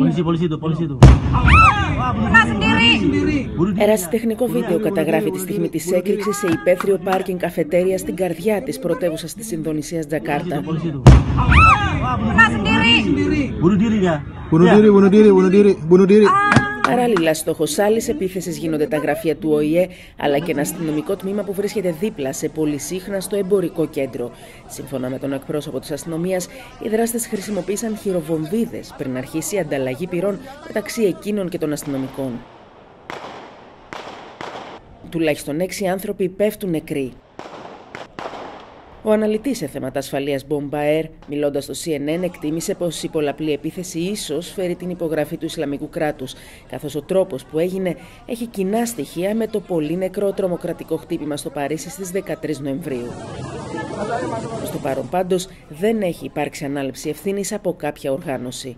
Polisi, polisi itu, polisi itu. Ερασιτεχνικό βίντεο καταγράφει τη στιγμή της έκρηξης σε υπαίθριο πάρκινγκ καφετέρια στην καρδιά της πρωτεύουσας της Ινδονησίας Τζακάρτα. Polisi itu. Bunuh diri dia. Bunuh diri, bunuh diri, bunuh diri, bunuh diri. Παράλληλα, στόχο άλλη επίθεσης γίνονται τα γραφεία του ΟΗΕ, αλλά και ένα αστυνομικό τμήμα που βρίσκεται δίπλα σε πολύ σύχνα στο εμπορικό κέντρο. Σύμφωνα με τον εκπρόσωπο της αστυνομίας, οι δράστες χρησιμοποίησαν χειροβομβίδες πριν αρχίσει η ανταλλαγή πυρών μεταξύ εκείνων και των αστυνομικών. Τουλάχιστον έξι άνθρωποι πέφτουν νεκροί. Ο αναλυτής σε θέματα ασφαλείας Bombaer, μιλώντας στο CNN, εκτίμησε πως η πολλαπλή επίθεση ίσως φέρει την υπογραφή του Ισλαμικού κράτους, καθώς ο τρόπος που έγινε έχει κοινά στοιχεία με το πολύ νεκρό τρομοκρατικό χτύπημα στο Παρίσι στις 13 Νοεμβρίου. Στο παρόν πάντως δεν έχει υπάρξει ανάληψη ευθύνης από κάποια οργάνωση.